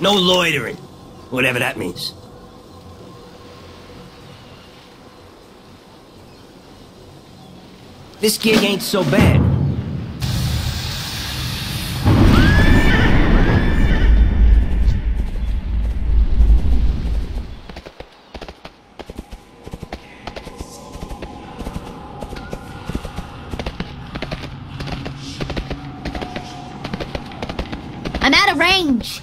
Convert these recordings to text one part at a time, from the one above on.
No loitering. Whatever that means. This gig ain't so bad. I'm out of range.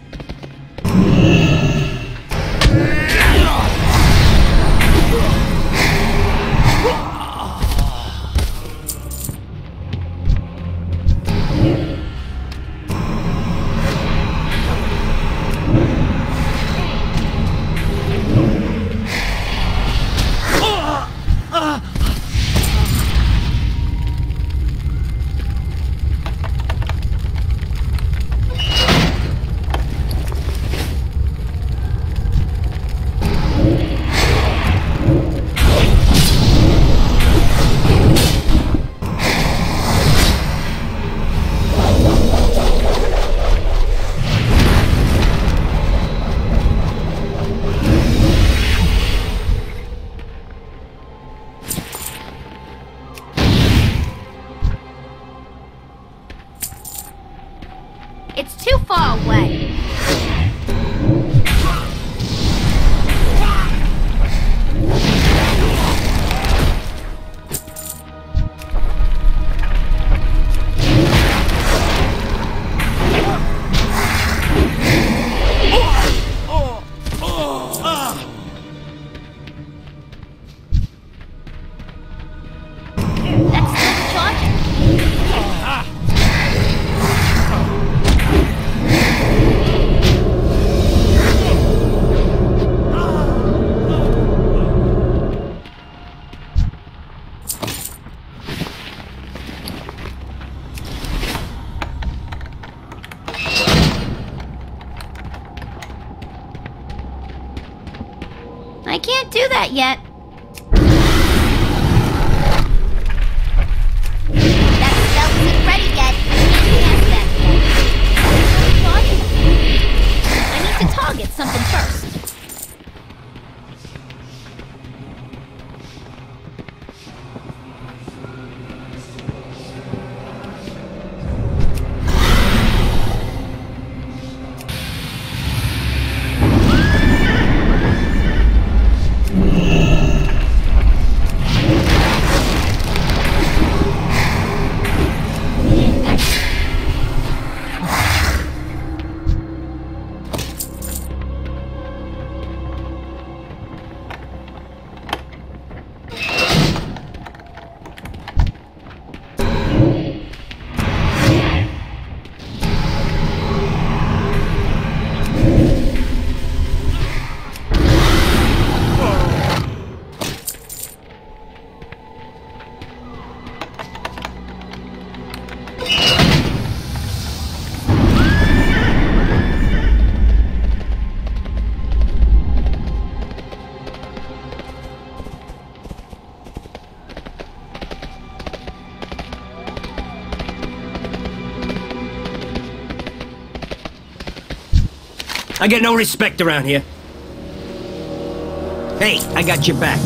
It's too far away. I can't do that yet. I get no respect around here. Hey, I got your back.